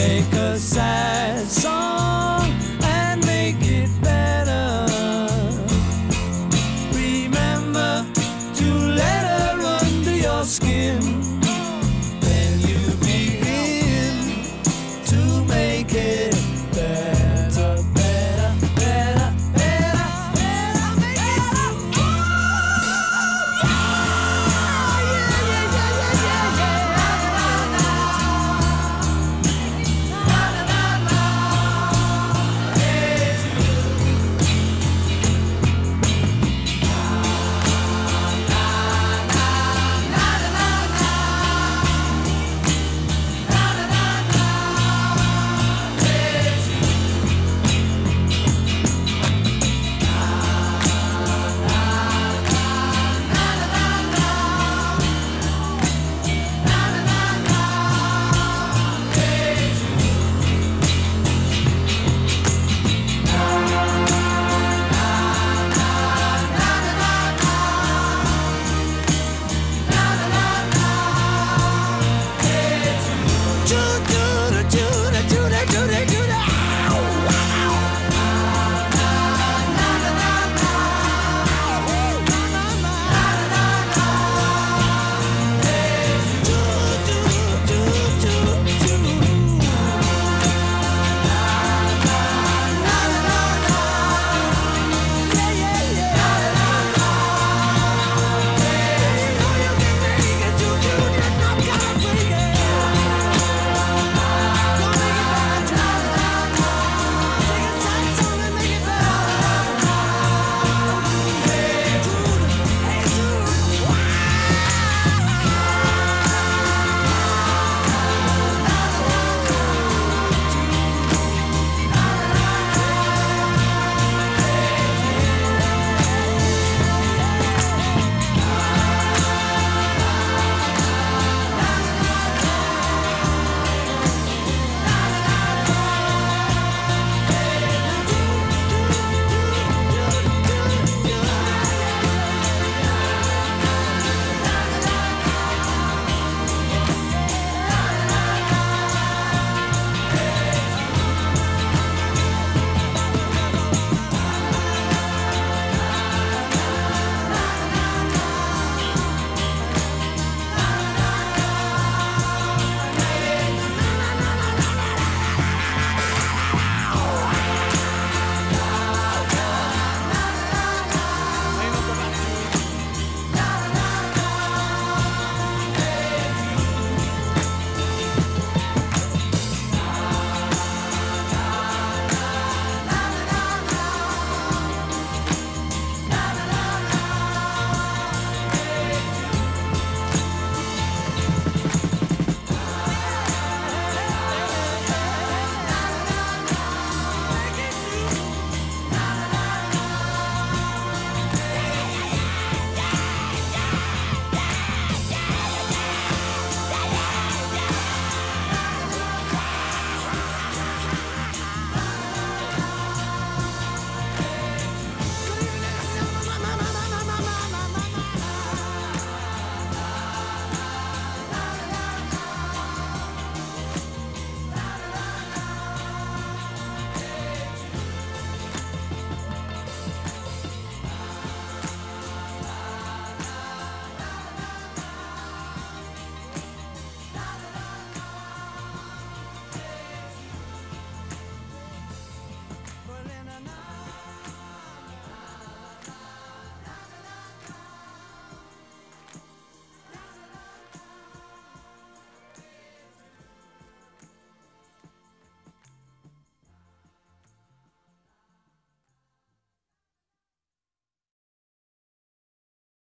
take a side.